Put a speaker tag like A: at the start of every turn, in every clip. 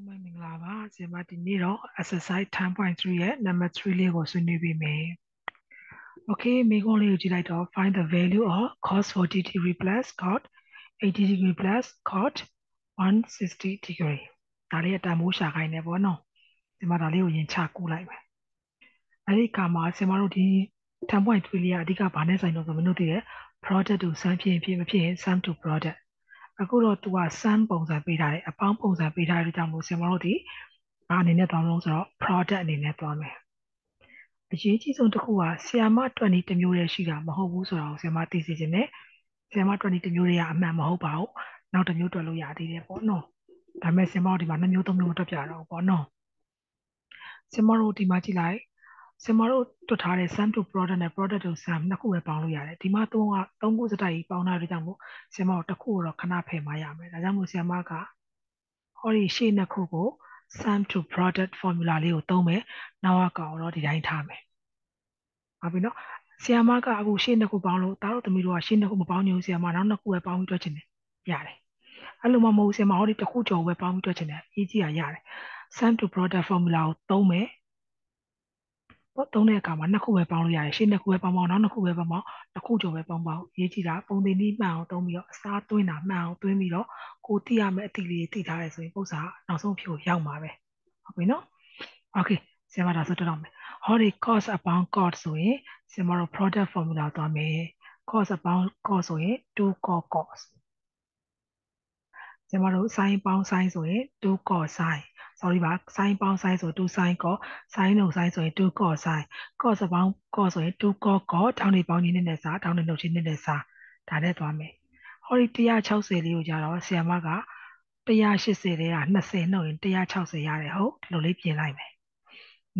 A: ဆုံးမမင်္ဂလာပါဆရာမဒီနေ့တော့ exercise 10.3ရဲ့ number 3လေးကိုဆွေးနွေးပေးမယ် Okay မိကုန်းလေးကိုကြည့်လိုက်တော့ find the value of cos 40 degree plus cot 80 degree plus cot 160 degree ဒါလေးအတန်မိုးရှာခိုင်းနေပေါ့နော်ဒီမှာဒါလေးကိုရင်ချကူလိုက်မယ်အဲ့ဒီကမှာဆရာမတို့ဒီ10.3လေးကအဓိကဘာနဲ့ဆိုင်တော့ဆိုမလို့တည်တယ် product to sum ဖြစ်ဖြစ်မဖြစ် sum to product အခုတော့သူက sum ပုံစံပေးထားတယ်အပေါင်းပုံစံပေးထားတဲ့ကြောင့်မို့ဆင်မတို့ဒီဘာအနေနဲ့သွားမလို့ဆိုတော့ product အနေနဲ့သွားမယ်အရေးကြီးဆုံးတစ်ခုကဆီယာမ20တမျိုးတည်းရှိတာမဟုတ်ဘူးဆိုတာကိုဆီယာမသိစေချင်တယ်ဆီယာမ20တမျိုးတည်းကအမှန်မဟုတ်ပါဘူးနောက်တစ်မျိုးတွက်လို့ရသေးတယ်ပေါ့နော်ဒါပေမဲ့ဆီယာမတို့ဒီမှာနှစ်မျိုးသုံးမျိုးတွက်ပြတော့ပေါ့နော်ဆီယာမတို့ဒီမှာကြည့်လိုက် ဆင်မတို့တွတ်ထားတဲ့ sum to product နဲ့ product to sum နှစ်ခုပဲပေါင်းလို့ရတယ်ဒီမှာသုံးကသုံးခုစတိုက်ကြီးပေါင်းတာတွေကြောင့်မို့ဆင်မတို့တစ်ခုတော့ခဏဖယ်မရမယ်ဒါကြောင့်မို့ဆင်မကဟောဒီရှေ့နှစ်ခုကို sum to product formula လေးကိုသုံးမယ်နောက်ကကောင်တော့ဒီတိုင်းထားမယ်ဟုတ်ပြီနော်ဆီယာမကအခုရှေ့နှစ်ခုပေါင်းလို့တားတို့သမီးတို့ကရှေ့နှစ်ခုမပေါင်းညဘူးဆီယာမနောက်နှစ်ခုပဲပေါင်းပြီးတွက်ချင်တယ်ရတယ်အဲ့လိုမှမဟုတ်ဆီယာမဟောဒီတစ်ခုကြော်ပဲပေါင်းပြီးတွက်ချင်တယ်အရေးကြီးတာရတယ် sum to product formula ကိုသုံးမယ်ပေါ့ သုံးတဲ့အခါမှာနှစ်ခုပဲပေါင်းလို့ရတယ်ရှေ့နှစ်ခုပဲပေါင်းပေါင်းနောက်နှစ်ခုပဲပေါင်းပေါင်းတစ်ခုကျော်ပဲပေါင်းပေါင်းရေးကြည့်တာပုံသင်နည်းမှန်အောင်တုံးပြီးတော့အစားသွင်းတာမှန်အောင်သွင်းပြီးတော့ကိုတိရမယ့်အတိလေးတိထားရဲဆိုရင်ပုံစံနောက်ဆုံးဖြိုရောက်မှာပဲဟုတ်ပြီနော် okay ဆရာမဒါဆိုတော့မယ် hori cost upon cost ဆိုရင်ဆရာမတို့ product formula သွားမယ် cost upon cost ဆိုရင် two cost cost ဆရာမတို့ sin ပေါင်း sin ဆိုရင် two cost sin sorry ပါ sin ပေါင်း sin ဆို2 sin cos sin နှုတ် sin ဆိုရင်2 cos sin cos အပေါင်း cos ဆိုရင်2 cos cos ထောင်းနေပေါင်းခြင်းနဲ့စာထောင်းနေနှုတ်ခြင်းနဲ့စာဒါနဲ့သွားမယ်ဟောဒီ160လေးကိုကြတော့ဆီယမက180လေးက20နှုတ်ရင်160ရတယ်ဟုတ်ဒီလိုလေးပြင်လိုက်မယ်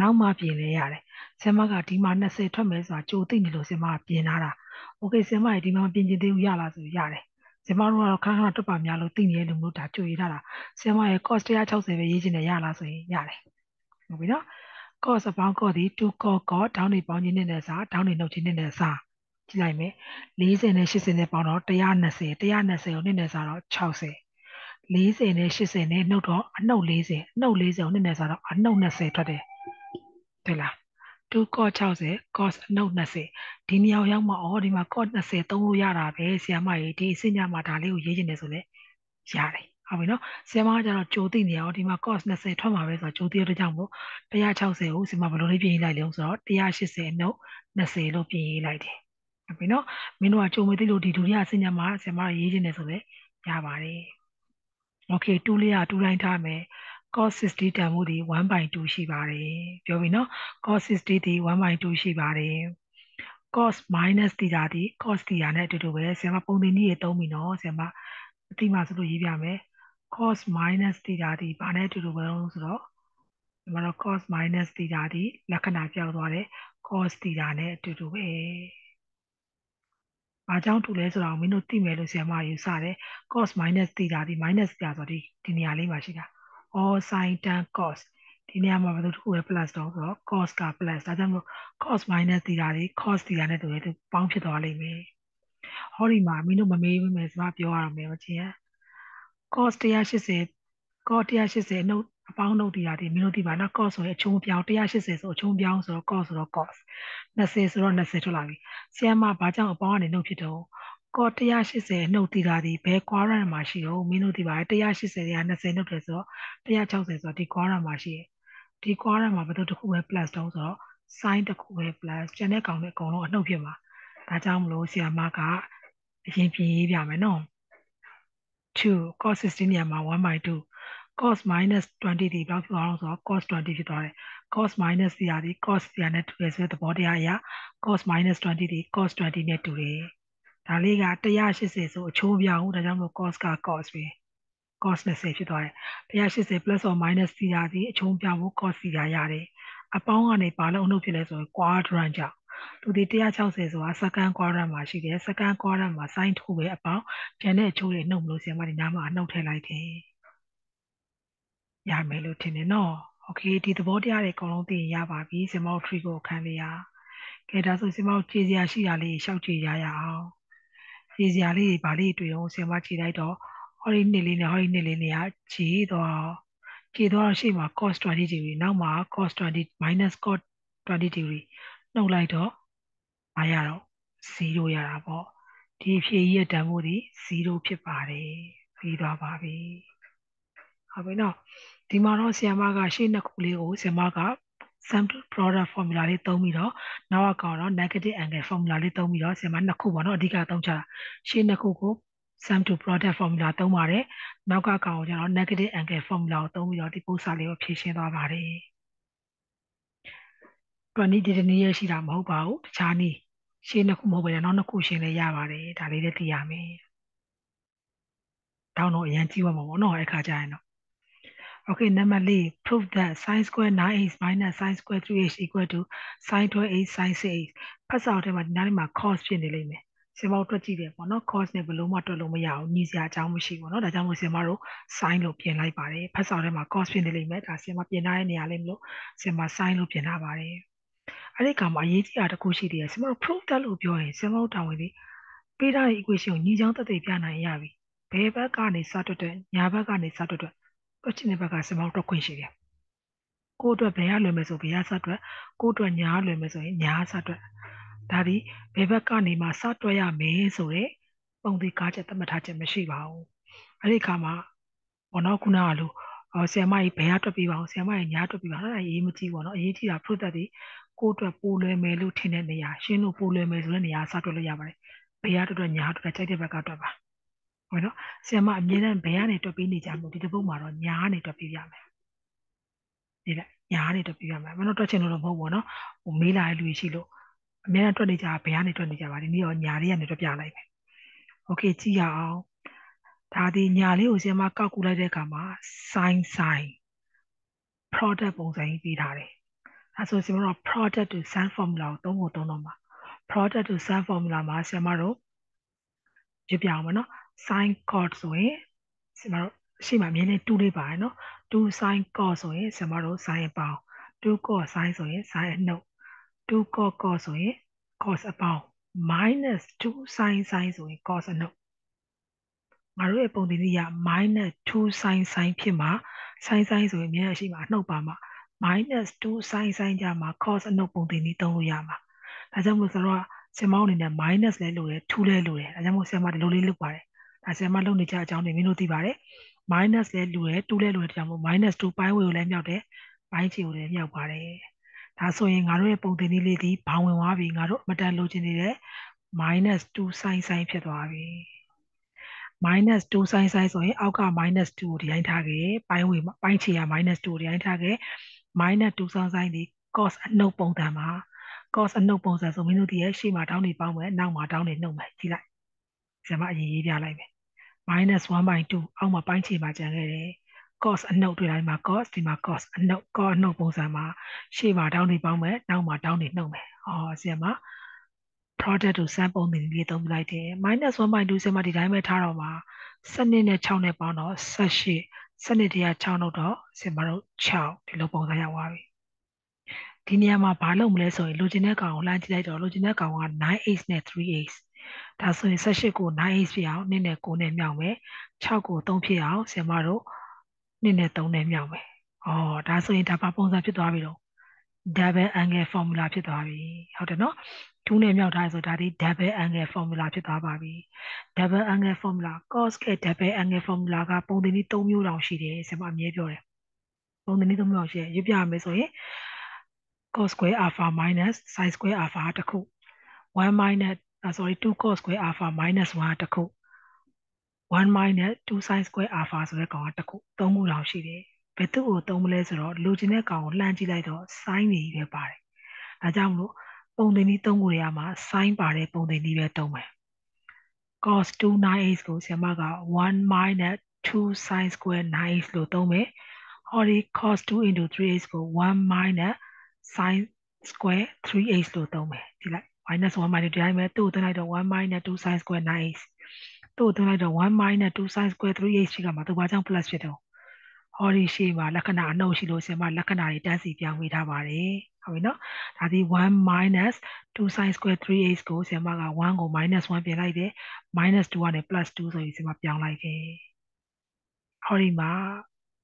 A: နောက်မှပြင်လဲရတယ်ဆီယမကဒီမှာ20ထွက်မယ်ဆိုတာကြိုသိနေလို့ဆီယမကပြင်ထားတာโอเคဆီယမကဒီမှာပြင်ကျင်သေးဘူးရလားဆိုရတယ် ကျမတို့ကတော့ခဏခဏတွတ်ပါများလို့သိနေတယ်လို့မျိုးဒါကြွေထားတာဆင်မရဲ့ cost 160ပဲရေးချင်တယ်ရလားဆိုရင်ရတယ်ဟုတ်ပြီနော် cost အပေါင်း cost ဒီ2 cost cost ဒေါင်းနေပေါင်းခြင်းနဲ့စာဒေါင်းနေနှုတ်ခြင်းနဲ့စာကြည့်လိုက်မယ်40နဲ့80နဲ့ပေါင်းတော့120 120ကိုနှစ်နဲ့စာတော့60 40နဲ့80နဲ့နှုတ်တော့အနှုတ်40အနှုတ်40ကိုနှစ်နဲ့စာတော့အနှုတ်20ထွက်တယ်တွေ့လား 2 cos 60 cos အနှုတ်20ဒီနေရာရောက်မှအော်ဒီမှာ cos 20သုံးလို့ရတာပဲဆရာမကြီးဒီအစညမှာဒါလေးကိုရေးချင်တယ်ဆိုလဲရတယ်ဟုတ်ပြီနော်ဆရာမကကျတော့ကြိုသိနေအောင်ဒီမှာ cos 20ထွက်မှာပဲဆိုတော့ကြိုသိရတဲ့ကြောင့်မို့160ကိုဆရာမဘယ်လိုလေးပြင်ရေးလိုက်လဲဆိုတော့180အနှုတ်20လို့ပြင်ရေးလိုက်တယ်ဟုတ်ပြီနော်မင်းတို့ကကြိုမသိလို့ဒီဒုတိယအစညမှာဆရာမရေးချင်တယ်ဆိုလဲရပါတယ် okay 2လေးက2တိုင်းထားမယ် cos 60တန်မှုဒီ1/2ရှိပါတယ်ပြောပြီနော် cos 60ဒီ1/2ရှိပါတယ် cos minus တီတာဒီ cos တီတာနဲ့အတူတူပဲဆရာမပုံသင်နည်းရေးသုံးပြီနော်ဆရာမအတိမဆိုလို့ရေးပြမယ် cos minus တီတာဒီဘာနဲ့အတူတူပဲလို့ဆိုတော့ဒီမှာတော့ cos minus တီတာဒီလက္ခဏာပြောင်းသွားတယ် cos တီတာနဲ့အတူတူပဲဘာကြောင့်တူလဲဆိုတော့မင်းတို့သိမယ်လို့ဆရာမယူဆတယ် cos minus တီတာဒီ minus တီတာဆိုဒီဒီနေရာလေးမှာရှိတာ all sin tan cos ဒီနေရာမှာဘာလို့တစ်ခုပဲ plus တော့ဆိုတော့ cos က plus ဒါကြောင့်မို့ cos minus သီတာတွေ cos သီတာနဲ့တူတယ်သူပေါင်းဖြစ်သွားလိမ့်မယ်ဟောဒီမှာမင်းတို့မမေးဘူးမယ်စမပြောရအောင်မယ်မချင်း cos 180 cos 180အနှုတ်အပေါင်းနှုတ်တရားတွေမင်းတို့သိပါနော် cos ဆိုရင်အချုံပြောင်း180ဆိုအချုံပြောင်းဆိုတော့ cos ဆိုတော့ cos 20ဆိုတော့20ထွက်လာပြီဆီယမ်မှာဘာကြောင့်အပေါင်းကနေနှုတ်ဖြစ်တော့ ကော180နှုတ်တီတာဒီဘယ် quadrant မှာရှိတော့မင်းတို့ဒီပါ180က20နှုတ်တယ်ဆိုတော့160ဆိုတော့ဒီ quadrant မှာရှိတယ်ဒီ quadrant မှာဘယ်လိုတစ်ခုပဲ plus တုံးဆိုတော့ sin တစ်ခုပဲ plus ကျန်တဲ့ကောင်တွေအကုန်လုံးအနှုတ်ဖြစ်မှာဒါကြောင့်မလို့ဆီယာမကအရင်ပြင်ရေးပြမယ်နော်2 cos 16နေရာမှာ 1/2 cos minus 20ဒီဘယ်လောက်ဖြစ်အောင်ဆိုတော့ cos 20ဖြစ်သွားတယ် cos minus ဒီဟာဒီ cos ဒီဟာနဲ့တူတယ်ဆိုတဲ့သဘောတရားအရ cos minus 20ဒီ cos 20နဲ့တူတယ် ဒါလေးက180ဆိုအချိုးပြောင်းဒါကြောင့်မို့ cos က cos ပဲ cos 20ဖြစ်သွားတယ်180 plus or minus သီတာဒီအချိုးပြောင်းဖို့ cos သီတာရတယ်အပေါင်းကနေဘာလို့အနှုတ်ဖြစ်လဲဆိုရင် quadrant ကြောင့်သူဒီ160ဆိုတာ second quadrant မှာရှိတယ် second quadrant မှာ sin ထိုးပဲအပေါင်းကျန်တဲ့အချိုးတွေနှုတ်မလို့ဆရာမဒီနားမှာအနှုတ်ထည့်လိုက်တယ်ရမယ်လို့ထင်တယ်နော်โอเคဒီသဘောတရားတွေအကုန်လုံးသိရင်ရပါပြီဆရာမတို့ tree ကိုခံရရကဲဒါဆိုဆရာမတို့ခြေစရာရှိတာလေးရှောက်ကြည့်ရရအောင် ခြေစရာလေးတွေဗာလေးတွေ့အောင်ဆရာမခြေလိုက်တော့ဟောဒီနှစ်လေးနဲ့ဟောဒီနှစ်လေးနဲ့ကခြေတော့ကြည့်တော့ရှေ့မှာ cos 20 degree နောက်မှာ cos 20 minus cos 20 degree နှုတ်လိုက်တော့မရတော့0ရတာပေါ့ဒီဖြည့်ရဲ့တန်ဖိုးဒီ0ဖြစ်ပါတယ်ပြီးသွားပါပြီဟုတ်ပြီနော်ဒီမှာတော့ဆီယမကရှေ့နှစ်ခုလေးကိုဆီယမက sum to product formula လေးသုံးပြီးတော့နောက်ကကောင်တော့ negative angle formula လေးသုံးပြီးတော့ဆီယမနှစ်ခုပေါ့နော်အဓိကသုံးချတာရှေ့နှစ်ခုကို sum to product formula သုံးပါတယ်နောက်ကကောင်ကိုကျတော့ negative angle formula ကိုသုံးပြီးတော့ဒီပုံစံလေးကိုဖြည့်ရှင်းသွားပါတယ်တွန်နီဒီတနည်းရရှိတာမဟုတ်ပါဘူးတခြားနည်းရှင်းနှစ်ခုမဟုတ်ဘဲနောက်နှစ်ခုရှင်းလဲရပါတယ်ဒါလေးလည်းသိရမယ်တောင်းတော့အရင်ကြည့်ရမှာပေါ့နော်အဲ့ခါကျရင်တော့ Okay, number 4 prove that sin square 9h minus sin square 3h equal to sin 12h sin 6h ဖတ်စာအုပ်ထဲမှာဒီနားလေးမှာ cos ဖြစ်နေလိမ့်မယ်ဆင်မတို့တွက်ကြည့်တယ်ပေါ့နော် cos နဲ့ဘယ်လုံးမှတွက်လို့မရဘူးညီစရာအကြောင်းမရှိဘူးเนาะဒါကြောင့်မို့ဆင်မတို့ sin လို့ပြင်လိုက်ပါတယ်ဖတ်စာထဲမှာ cos ဖြစ်နေလိမ့်မယ်ဒါဆင်မပြင်ထားတဲ့နေရာလေးမလို့ဆင်မ sin လို့ပြင်ထားပါတယ်အဲ့ဒီကမှာအရေးကြီးတာတစ်ခုရှိသေးတယ်ဆင်မတို့ prove that လို့ပြောရင်ဆင်မတို့တောင်းဝင်ပြီးပေးထားတဲ့ equation ကိုညီချောင်းသက်သေပြနိုင်ရပြီဘယ်ဘက်ကနေစတွက်တဲ့ညာဘက်ကနေစတွက်တဲ့တွ က်ချင်တဲ့ဘက်ကဆင်မတို့တွက်ခွင့်ရှိတယ်ကိုအတွက်ဘယ်ရလွယ်မယ်ဆိုဘယ်ရစတွက်ကိုအတွက်ညာလွယ်မယ်ဆိုရင်ညာစတွက်ဒါဒီဘယ်ဘက်ကနေမှစတွက်ရမယ်ဆိုတဲ့ပုံသေးကားချက်သတ်မှတ်ထားချက်မရှိပါဘူးအဲ့ဒီခါမှာဘောနော်ခုနကလို့အော်ဆရာမကြီးဘယ်ရတွက်ပြီးပါအောင်ဆရာမကြီးညာတွက်ပြီးပါအဲ့ဒါအရေးမကြီးပါတော့အရေးကြီးတာ product ဒီကိုအတွက်ပိုလွယ်မယ်လို့ထင်တဲ့နေရာရှင်းလို့ပိုလွယ်မယ်ဆိုတဲ့နေရာစတွက်လို့ရပါတယ်ဘယ်ရတွက်တွက်ညာတွက်ကြိုက်တဲ့ဘက်ကတွက်ပါ ဟုတ်နော်ဆရာမအမြဲတမ်းဘယ်ကနေတွက်ပြီးနေကြမို့ဒီတစ်ပုတ်မှာတော့ညာကနေတွက်ပြီးရမယ်ဒီလိုက်ညာကနေတွက်ပြီးရမယ်မင်းတို့တွက်ချင်လို့တော့မဟုတ်ဘူးနော်ဟိုမေးလာတဲ့လူရှိလို့အများနဲ့တွက်နေကြဘယ်ကနေတွက်နေကြပါဒီနေ့ရောညာလေးကနေတွက်ပြလိုက်မယ်โอเคကြည့်ရအောင်ဒါဒီညာလေးကိုဆရာမကောက်ကူလိုက်တဲ့အခါမှာ sin sin product ပုံစံကြီးပေးထားတယ်အဲဆိုဆရာမတို့ product to sin formula ကိုသုံးဖို့သုံးတော့မှာ product to sin formula မှာဆရာမတို့ပြပြအောင်မနော် sin cos ဆိုရင်ဆရာမတို့ရှိမှမြင်နေ2လေးပါတယ်နော်2 sin cos ဆိုရင်ဆရာမတို့ sin အပေါင်း2 cos sin ဆိုရင် sin အနှုတ်2 cos cos ဆိုရင် cos အပေါင်း minus 2 sin sin ဆိုရင် cos အနှုတ်ငါတို့ရဲ့ပုံသင်နည်းက minus 2 sin sin ဖြစ်မှာ sin sin ဆိုရင်အများကြီးရှိမှာအနှုတ်ပါမှာ minus 2 sin sin ကြမှာ cos အနှုတ်ပုံသင်နည်းသုံးလို့ရမှာဒါကြောင့်မို့ဆိုတော့ဆင်မောင်းအနေနဲ့ minus လဲလို့ရတယ်2လဲလို့ရတယ်ဒါကြောင့်မို့ဆင်မဒီလိုလေးလုပ်ပါတယ် ဒါဆင်မလုပ်နေကြအကြောင်းတွေမင်းတို့သိပါတယ် minus လဲလို့ရတယ်2လဲလို့ရတယ်ဒါကြောင့်မို့ minus 2ပိုင်းဝေကိုလည်းမြောက်တယ်ပိုင်းချီကိုလည်းမြောက်ပါတယ်ဒါဆိုရင်ငါတို့ရဲ့ပုံသင်နည်းလေးဒီဘောင်ဝင်သွားပြီငါတို့အမတန်လိုချင်နေတဲ့ minus 2 sin sin ဖြစ်သွားပြီ minus 2 sin sin ဆိုရင်အောက်က minus 2ကိုဒီတိုင်းထားခဲ့ပိုင်းဝင်ပိုင်းချီရ minus 2ကိုဒီတိုင်းထားခဲ့ minus 2 sin sin ဒီ cos အနှုတ်ပုံစံမှာ cos အနှုတ်ပုံစံဆိုမင်းတို့ဒီရဲ့ရှေ့မှာတောင်းနေပေါင်းမယ်နောက်မှာတောင်းနေနှုတ်မယ်ကြည့်လိုက်ဇမအရင်ရေးပြလိုက်မယ် minus 1/2အောက်မှာပိုင်းချီမှာကျန်ခဲ့တယ် cos အနှုတ်တွေ့တိုင်းမှာ cos ဒီမှာ cos အနှုတ် cos အနှုတ်ပုံစံမှာရှေ့မှာတောင်းနေပေါင်းမယ်နောက်မှာတောင်းနေနှုတ်မယ်။အော်ဆရာမ product ကိုစမ်းပုံသင်ပြီးသုံးလိုက်တယ် -1.2 ဆရာမဒီတိုင်းပဲထားတော့မှာစနစ်နဲ့6နဲ့ပေါင်းတော့18စနစ်တရ6နှုတ်တော့ဆရာမတို့6ဒီလိုပုံစံရောက်သွားပြီ။ဒီနေရာမှာဘာလုပ်မလဲဆိုရင်လိုချင်တဲ့ကောင်ကိုလှမ်းကြည့်လိုက်တော့လိုချင်တဲ့ကောင်က 9h နဲ့ 3h ဒါဆိုရင်18ကို 9h ဖြစ်အောင်2နဲ့9နဲ့မြောက်မယ်6ကို3ဖြစ်အောင်ဆရာမတို့2နဲ့3နဲ့မြောက်မယ်။အော်ဒါဆိုရင်ဒါဘာပုံစံဖြစ်သွားပြီတော့ double angle formula ဖြစ်သွားပြီဟုတ်တယ်နော်2နဲ့မြောက်ထားဆိုဒါဒီ double angle formula ဖြစ်သွားပါပြီ double angle formula cos က double angle formula ကပုံသင်နည်း3မျိုးတောင်ရှိတယ်ဆရာမအမြဲပြောတယ်ပုံသင်နည်း3မျိုးရှိတယ်ရွတ်ပြရမယ်ဆိုရင် cos square alpha minus sin square alpha တစ်ခု1 minus sorry 2 cos square alpha minus 1တစ်ခု1 minus 2 sin square alpha ဆိုတဲ့ကောင်ကတစ်ခုသုံးခုတောင်ရှိတယ်ဘယ်သူ့ကိုသုံးမလဲဆိုတော့လိုချင်တဲ့ကောင်ကိုလှမ်းကြည့်လိုက်တော့ sin တွေပဲပါတယ်။ဒါကြောင့်မလို့ပုံသင်နည်းသုံးခုတွေကမှာ sin ပါတဲ့ပုံသင်နည်းပဲသုံးမယ်။ cos 2 9h ကိုဆရာမက1 minus 2 sin square 9h လို့သုံးမယ်။ဟောဒီ cos 2 into 3h ကို1 minus sin square 3h လို့သုံးမယ်။ဒီလိုက် minus 1 minus ဒီတိုင်းပဲသူ့ကိုသွင်းလိုက်တော့1 minus 2 sin square 9h သူ့ကိုသွင်းလိုက်တော့1 minus 2 sin square 3h ရှိကမှာသူဘာကြောင့် plus ဖြစ်တော့ဟောဒီရှေ့မှာလက္ခဏာအနှုတ်ရှိလို့ဆင်မလက္ခဏာတွေတန်းစီပြောင်းပေးထားပါတယ်ဟုတ်ပြီနော်ဒါဒီ1 minus 2 sin square 3h ကိုဆင်မက1ကို minus 1ပြင်လိုက်တယ် minus 2ကနေ plus 2ဆိုရင်ဆင်မပြောင်းလိုက်တယ်ဟောဒီမှာ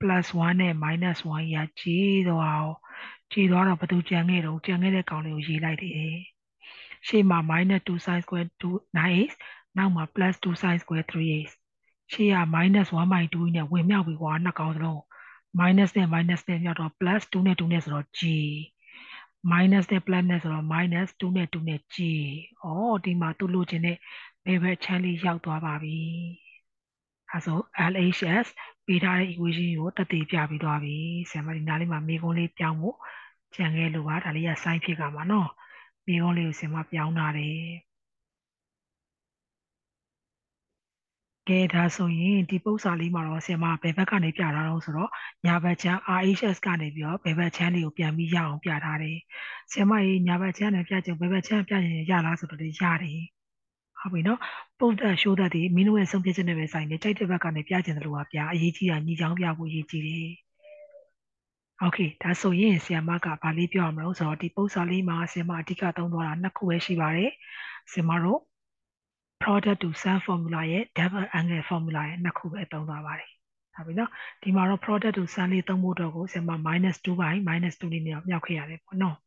A: plus 1နဲ့ minus 1ကြီးကကြေးသွားအောင်ကြေးသွားတော့ဘယ်သူကြံခဲ့တော့ကြံခဲ့တဲ့ကောင်လေးကိုရေးလိုက်တယ် ရှေ့မှာ minus 2 sin square 2 9x နောက်မှာ plus 2 sin square 3x ရှေ့က minus 1/2 နဲ့ဝင်မြောက်ပြီးကွာနှစ်ကောင်စလုံး minus နဲ့ minus နဲ့မြောက်တော့ plus 2နဲ့ 2နဲ့ဆိုတော့ g minus နဲ့ plus နဲ့ဆိုတော့ minus 2နဲ့2နဲ့ g ဩဒီမှာသူလိုချင်တဲ့ဘယ်ဘက်ချမ်းလေးရောက်သွားပါပြီအဲဆို LHS ပေးထားတဲ့ equation ကိုတက်တည်ပြပြီးသွားပြီဆရာမဒီနားလေးမှာမေကုန်းလေးပြောင်းဖို့ကြံခဲ့လို့ပါဒါလေးက sign ဖြစ်ကမှာနော် မေကုန်းလေးကိုဆရာမပြောင်းတာတယ်ကဲဒါဆိုရင်ဒီပု္ပ္ပစာလေးမှာတော့ဆရာမဘယ်ဘက်ကနေပြထားတော့ဆိုတော့ညာဘက်ချမ်း RHS ကနေပြီးတော့ဘယ်ဘက်ချမ်းလေးကိုပြန်ပြီးရအောင်ပြထားတယ်ဆရာမကြီးညာဘက်ချမ်းနဲ့ပြချင်ဘယ်ဘက်ချမ်းပြချင်ရလားဆိုတော့လေရတယ်ဟုတ်ပြီနော်ပုဒ်တဲ့ရှိုးတဲ့ဒီမင်းတို့ရဲ့ဆုံးဖြတ်ချက်နဲ့ပဲဆိုင်နေကြိုက်တဲ့ဘက်ကနေပြချင်တယ်လို့ပါဗျာအရေးကြီးတာညီချောင်းပြဖို့အရေးကြီးတယ် โอเคဒါဆိုရင်ဆီယမကဗာလေးပြောရမလို့ဆိုတော့ဒီပုံစံလေးမှာဆီယမအဓိကသုံးသွားတာနှစ်ခုပဲရှိပါတယ်ဆီယမတို့ product to sum formula ရဲ့ double angle formula ရဲ့နှစ်ခုပဲသုံးသွားပါတယ်ဒါပြီနော်ဒီမှာတော့ product to sum လေးသုံးဖို့တော့ကိုဆီယမ -2 ပိုင်း -2 လေးနဲ့မြောက်ခဲ့ရတယ်ပေါ့နော်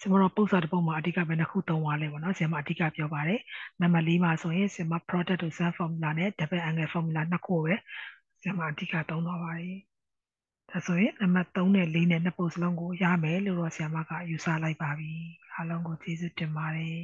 A: ဆင်မတော့ပုံစံတစ်ပုံမှာအဓိကပဲနှစ်ခုသုံးသွားလဲပေါ့နော်ဆင်မအဓိကပြောပါတယ်နံပါတ်၄မှာဆိုရင်ဆင်မ product to sum formula နဲ့ double angle formula နှစ်ခုပဲဆင်မအဓိကသုံးသွားပါတယ် ဒါဆိုရင်နံပါတ်3နဲ့4နဲ့နှစ်ပုတ်စလုံးကိုရမယ်လို့တော့ဆရာမကယူဆလိုက်ပါပြီအားလုံးကိုကျေးဇူးတင်ပါတယ်